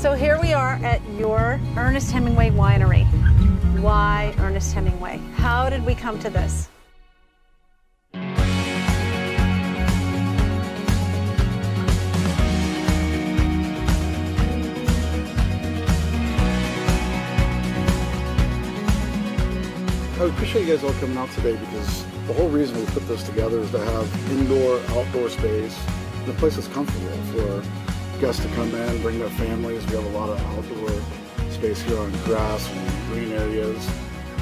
So here we are at your Ernest Hemingway Winery. Why Ernest Hemingway? How did we come to this? I appreciate you guys all coming out today because the whole reason we put this together is to have indoor, outdoor space, and a place that's comfortable for guests to come in, bring their families. We have a lot of outdoor space here on grass and green areas.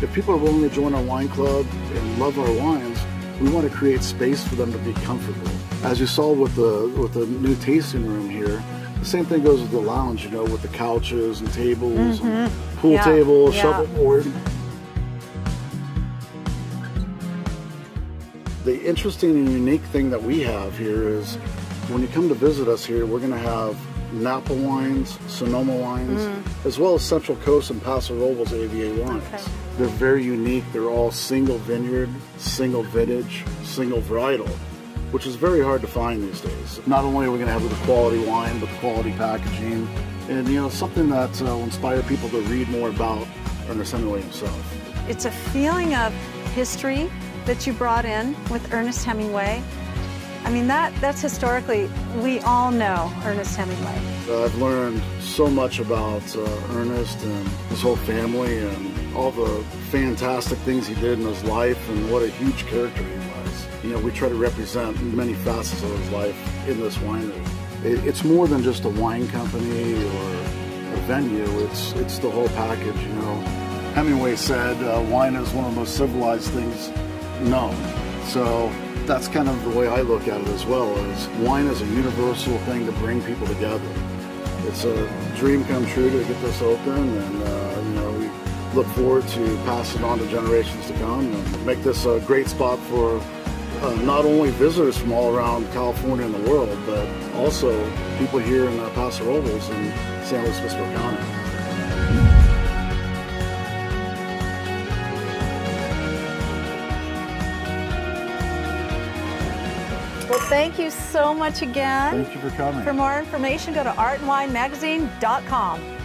If people are willing to join our wine club and love our wines, we want to create space for them to be comfortable. As you saw with the with the new tasting room here, the same thing goes with the lounge, you know, with the couches and tables, and mm-hmm. pool Yeah, table, yeah. shuffleboard. The interesting and unique thing that we have here is when you come to visit us here, we're going to have Napa wines, Sonoma wines, as well as Central Coast and Paso Robles AVA wines. Okay. They're very unique. They're all single vineyard, single vintage, single varietal, which is very hard to find these days. Not only are we going to have the quality wine, but the quality packaging, and you know something that uh, will inspire people to read more about Ernest Hemingway himself. It's a feeling of history that you brought in with Ernest Hemingway. I mean, that that's historically, we all know Ernest Hemingway. Uh, I've learned so much about uh, Ernest and his whole family and all the fantastic things he did in his life and what a huge character he was. You know, we try to represent many facets of his life in this winery. It, it's more than just a wine company or a venue. It's it's the whole package. You know, Hemingway said uh, wine is one of the most civilized things known. So that's kind of the way I look at it as well. Is wine is a universal thing to bring people together. It's a dream come true to get this open, and uh, you know we look forward to passing on to generations to come and make this a great spot for uh, not only visitors from all around California and the world, but also people here in uh, Paso Robles and San Luis Obispo County. Well, thank you so much again. Thank you for coming. For more information, go to artandwinemagazine.com.